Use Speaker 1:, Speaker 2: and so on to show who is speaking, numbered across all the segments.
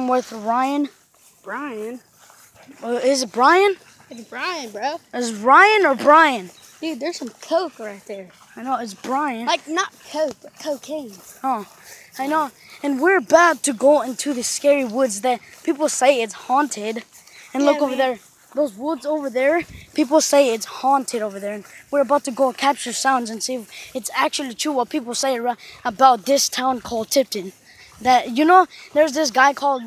Speaker 1: I'm with Ryan.
Speaker 2: Brian?
Speaker 1: Is it Brian?
Speaker 2: It's Brian, bro.
Speaker 1: Is it Ryan or Brian?
Speaker 2: Dude, there's some coke right there.
Speaker 1: I know it's Brian.
Speaker 2: Like, not coke, but cocaine.
Speaker 1: Oh, I know. And we're about to go into the scary woods that people say it's haunted. And look over
Speaker 2: man.
Speaker 1: there. Those woods over there, people say it's haunted over there. And we're about to go capture sounds and see if it's actually true what people say about this town called Tipton. That, you know, there's this guy called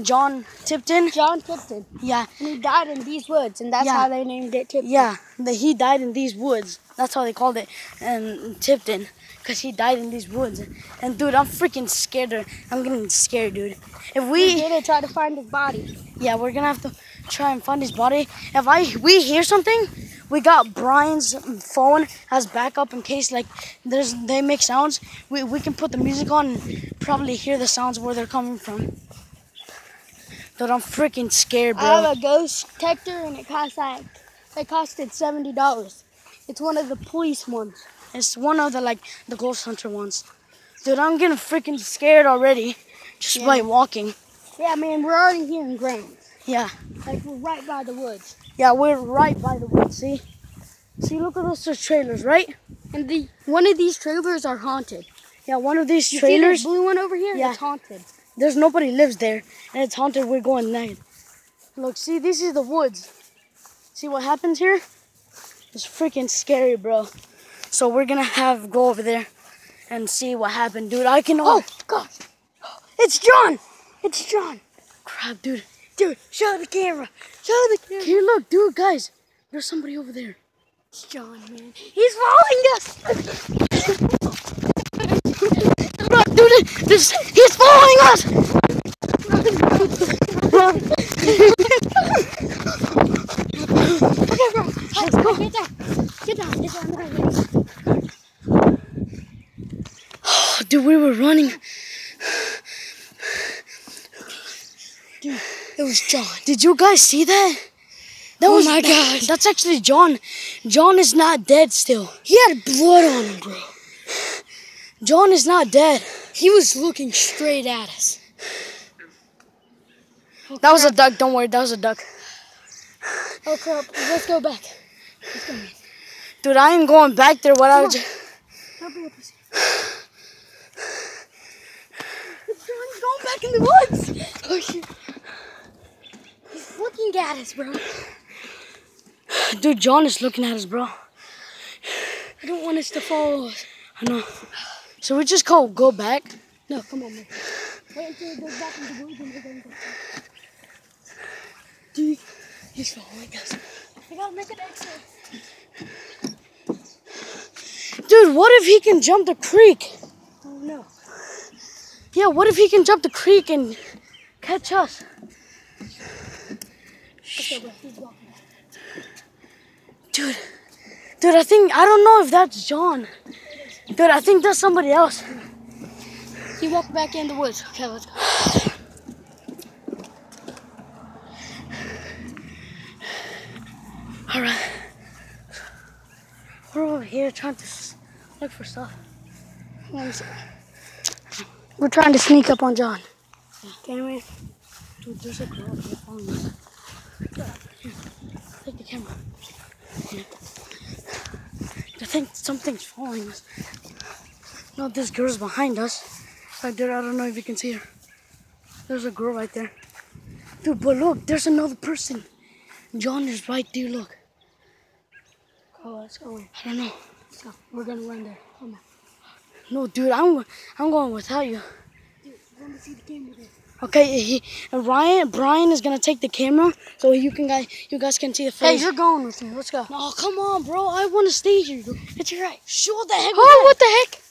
Speaker 1: John Tipton.
Speaker 2: John Tipton.
Speaker 1: Yeah,
Speaker 2: And he died in these woods, and that's
Speaker 1: Yeah.
Speaker 2: how they named it Tipton.
Speaker 1: yeah. That he died in these woods. That's how they called it. And Tipton. Because he died in these woods. And dude, I'm freaking scared. I'm getting scared, dude. If
Speaker 2: We
Speaker 1: we,
Speaker 2: did it, try to find his body.
Speaker 1: yeah, we're gonna have to try and find his body. If I we hear something, we got Brian's phone as backup in case like there's they make sounds. We we can put the music on and probably hear the sounds where they're coming from. Dude, I'm freaking scared, bro.
Speaker 2: I have a ghost detector, and it costs like, it costed seventy dollars. It's one of the police ones.
Speaker 1: It's one of the like the ghost hunter ones. Dude, I'm getting freaking scared already just
Speaker 2: Yeah.
Speaker 1: by walking.
Speaker 2: Yeah, man, we're already hearing groans.
Speaker 1: Yeah.
Speaker 2: Like we're right by the woods.
Speaker 1: Yeah, we're right by the woods, see? See, look at those trailers, right?
Speaker 2: And the one of these trailers are haunted.
Speaker 1: Yeah, one of these
Speaker 2: You
Speaker 1: trailers,
Speaker 2: blue one over here?
Speaker 1: Yeah.
Speaker 2: It's haunted.
Speaker 1: there's nobody lives there, and it's haunted. We're going night. Look, see, this is the woods. See what happens here? It's freaking scary, bro. So we're gonna have go over there and see what happened, dude. I can.
Speaker 2: Oh gosh, it's John. It's John.
Speaker 1: crap, dude.
Speaker 2: Dude, show the camera. Show the camera.
Speaker 1: Here, look, dude, guys. There's somebody over there.
Speaker 2: It's John, man. He's following us.
Speaker 1: Look, dude, this, he's following us.
Speaker 2: Okay, bro. Let's go. Get down. Get down. Get down.
Speaker 1: Dude, we were running.
Speaker 2: Dude, it was John.
Speaker 1: Did you guys see that? That
Speaker 2: Oh
Speaker 1: was
Speaker 2: my
Speaker 1: that-
Speaker 2: gosh.
Speaker 1: That's actually John. John is not dead still.
Speaker 2: He had blood on him, bro.
Speaker 1: John is not dead.
Speaker 2: He was looking straight at us.
Speaker 1: That was a duck. Don't worry, that was a duck.
Speaker 2: Oh crap. Let's go back. Let's go.
Speaker 1: Dude, I ain't going back there without.
Speaker 2: on.
Speaker 1: J-
Speaker 2: Help me John's going back in the woods. Oh shit. Looking at us, bro.
Speaker 1: Dude, John is looking at us, bro.
Speaker 2: I don't want us to us.
Speaker 1: I know. So we just go go back.
Speaker 2: No, come on, man. Wait until it goes back in the woods and we're gonna go. Dude, he's following us. We gotta make an exit.
Speaker 1: Dude, what if he can jump the creek?
Speaker 2: Oh no.
Speaker 1: Yeah, what if he can jump the creek and catch us?
Speaker 2: Let's go, bro. He's walking.
Speaker 1: Dude, dude, I think I don't know if that's John. Dude, I think that's somebody else.
Speaker 2: He walked back in the woods. Okay, let's go.
Speaker 1: All right. We're over here trying to look for stuff.
Speaker 2: Let me see. We're trying to sneak up on John. Can we?
Speaker 1: Dude, there's a girl here following us. Take the camera. I think something's following us. No, this girl's behind us. Right there, I don't know if you can see her. There's a girl right there. Dude, but look, there's another person. John is right there, look.
Speaker 2: Oh, let's go in.
Speaker 1: I don't know.
Speaker 2: Let's go. We're gonna run there. Come on.
Speaker 1: No, dude, I'm I'm going without you.
Speaker 2: Dude, I want to see the camera there.
Speaker 1: Okay, he, and Ryan, Brian is gonna take the camera so you can guys, you guys can see the face.
Speaker 2: Hey, you're going with me. Let's go.
Speaker 1: Oh, come on, bro. I want to stay here. It's your right. Sure, what the heck?
Speaker 2: Oh, what the heck?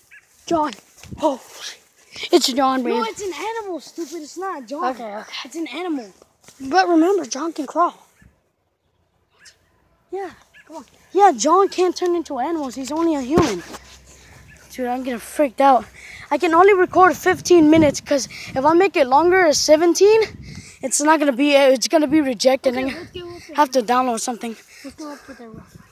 Speaker 2: John.
Speaker 1: Oh,
Speaker 2: It's John,
Speaker 1: no, it's an animal, stupid. It's not John.
Speaker 2: Okay, okay.
Speaker 1: It's an animal.
Speaker 2: But remember, John can crawl.
Speaker 1: Yeah, come on. Yeah, John can't turn into animals. He's only a human. Dude, I'm getting freaked out. I can only record 15 minutes because if I make it longer as 17, it's not gonna be. It's gonna be rejected. and
Speaker 2: let's go up there.
Speaker 1: I have to download something.
Speaker 2: Let's go up with that.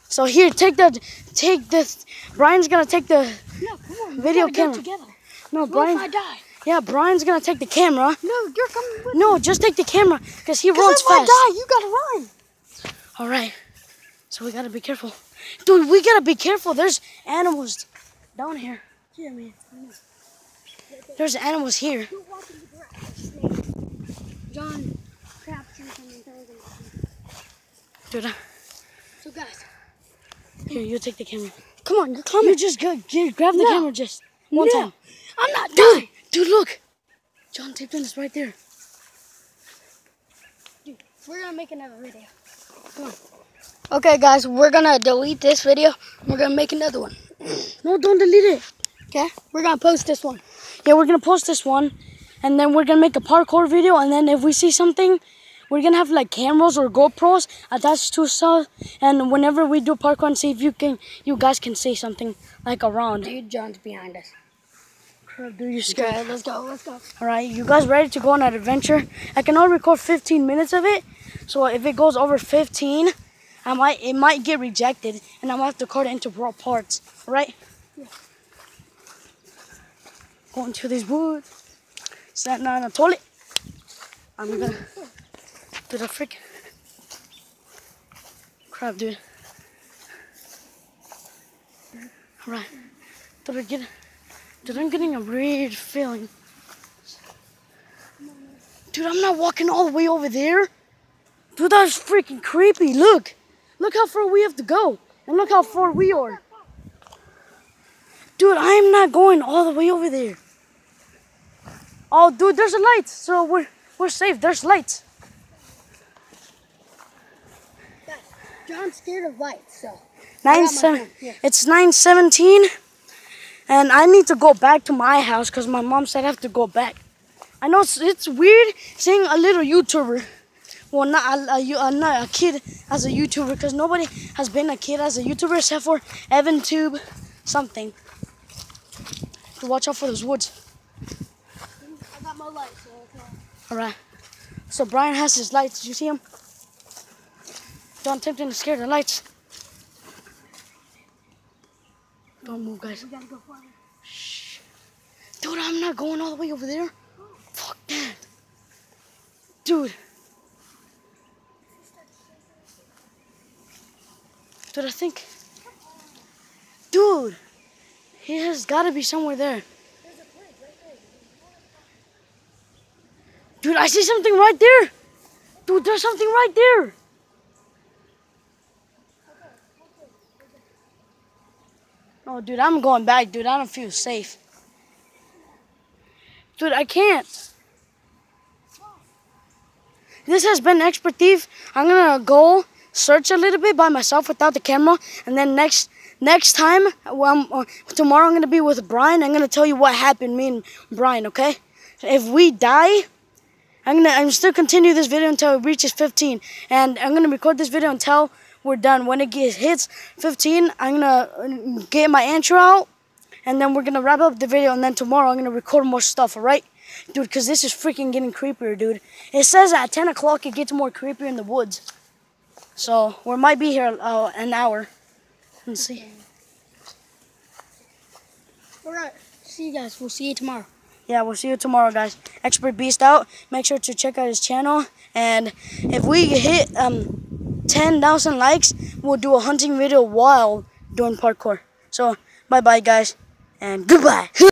Speaker 1: So here, take the, take this. Brian's gonna take the.
Speaker 2: No, come on.
Speaker 1: Video camera.
Speaker 2: together.
Speaker 1: No,
Speaker 2: What
Speaker 1: Brian.
Speaker 2: if I die?
Speaker 1: Yeah, Brian's gonna take the camera.
Speaker 2: No, you're coming with
Speaker 1: No, just take the camera, because he
Speaker 2: Cause
Speaker 1: runs
Speaker 2: if I die, you gotta run.
Speaker 1: All right. So we gotta be careful. Dude, we gotta be careful. There's animals down here.
Speaker 2: Yeah, man.
Speaker 1: There's animals here.
Speaker 2: Don't walk in the grass. John, intelligent.
Speaker 1: Dude, uh,
Speaker 2: So guys,
Speaker 1: here, you take the camera.
Speaker 2: come on, you're
Speaker 1: You
Speaker 2: coming.
Speaker 1: just go, get, grab the
Speaker 2: No.
Speaker 1: camera just one
Speaker 2: No.
Speaker 1: time.
Speaker 2: I'm not
Speaker 1: Dude,
Speaker 2: done.
Speaker 1: dude, look. John Tipton is right there.
Speaker 2: Dude, we're gonna make another video. Come on. Okay, guys, we're gonna delete this video. We're gonna make another one.
Speaker 1: No, don't delete it.
Speaker 2: Okay, we're gonna post this one.
Speaker 1: Yeah, we're gonna post this one, and then we're gonna make a parkour video, and then if we see something, we're gonna have like cameras or GoPros attached to stuff, and whenever we do parkour, and see if you can, you guys can see something like around.
Speaker 2: Dude, John's behind us.
Speaker 1: Dude, you scared.
Speaker 2: Okay, let's go. Let's go.
Speaker 1: All right, you guys ready to go on an adventure? I can only record 15 minutes of it, so if it goes over 15, I might it might get rejected, and I might have to cut it into raw parts. right?
Speaker 2: Yeah.
Speaker 1: Going to this wood. sitting on the toilet. I'm gonna do the freaking crap, dude. All right, did I get? Dude, I'm getting a weird feeling. Dude, I'm not walking all the way over there. Dude, that's freaking creepy. Look. Look how far we have to go. And look how far we are. Dude, I'm not going all the way over there. Oh, dude, there's a light. So we're we're safe. There's lights.
Speaker 2: John's scared of lights, so.
Speaker 1: Nine seven.
Speaker 2: yeah.
Speaker 1: It's nine seventeen, and I need to go back to my house because my mom said I have to go back. I know it's, it's weird seeing a little YouTuber, well, not a, a, you- not a kid as a YouTuber because nobody has been a kid as a YouTuber except for Evan Tube, something. To watch out for those woods.
Speaker 2: My lights, so okay.
Speaker 1: All right. So Brian has his lights. Did you see him? Don't tempt him to scare the lights. Don't move, guys.
Speaker 2: We gotta go farther.
Speaker 1: Shh. Dude, I'm not going all the way over there. Fuck that. Dude. Dude, I think. Dude. He has got to be somewhere there. I see something right there. Dude, there's something right there. Oh, dude, I'm going back, dude. I don't feel safe. Dude, I can't. This has been Expert Beast. I'm gonna go search a little bit by myself without the camera, and then next next time, well, uh, tomorrow I'm gonna be with Brian. I'm gonna tell you what happened, me and Brian. Okay? If we die, I'm gonna I'm still continue this video until it reaches 15, and I'm gonna record this video until we're done. When it gets hits 15, I'm gonna uh, get my intro out, and then we're gonna wrap up the video. And then tomorrow I'm gonna record more stuff. All right, dude? Because this is freaking getting creepier, dude. It says at 10 o'clock it gets more creepier in the woods. So we might be here uh, an hour. Let's see.
Speaker 2: Alright, see you guys. We'll see you tomorrow.
Speaker 1: Yeah, we'll see you tomorrow, guys. Expert Beast out. Make sure to check out his channel. And if we hit um 10,000 likes, we'll do a hunting video while doing parkour. So, bye bye, guys. And goodbye.